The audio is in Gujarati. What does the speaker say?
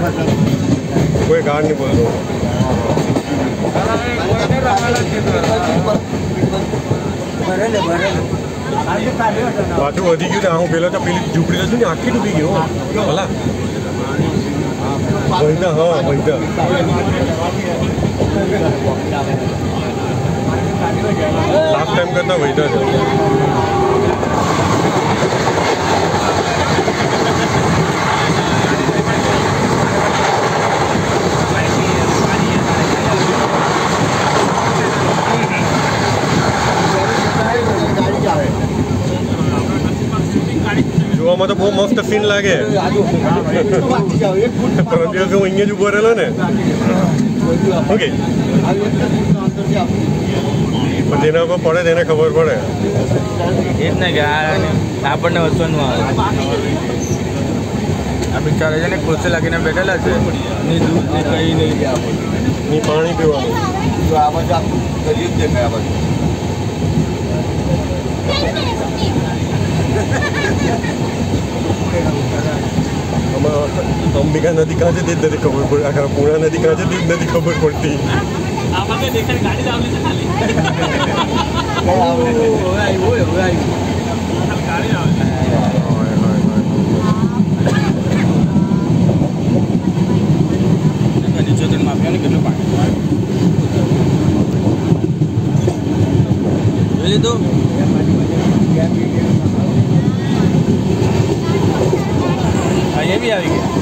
કોઈ ગાળ નહીં બોલતો. પાછું વધી ગયું ને હું પેલો તો પેલી ઝૂંપડી તો ને, આખી ડૂબી ગયો ભલા. વૈદા, હા, વૈદા. લાસ્ટ ટાઈમ કરતા વૈદા છે. જોવામાં તો બહુ મસ્ત સીન લાગે. પરમ દિવસે હું અહીંયા જ ઊભો રહેલો ને. ઓકે. પણ જેના ઉપર પડે તેને ખબર પડે. એ જ ને કે આ આપણને વસવાનું આવે. આ બિચારા છે ને ખુરશી લાગીને બેઠેલા છે. ની દૂધ ને કઈ નહીં. ની પાણી પીવાનું. આમાં અંબિકા નદી કાં છે તે જ નથી ખબર પડે. આખા પૂર્ણા નદી કાં તે જ નથી ખબર પડતી. કેટલું પાણી લીધું હા બી આવી ગયા.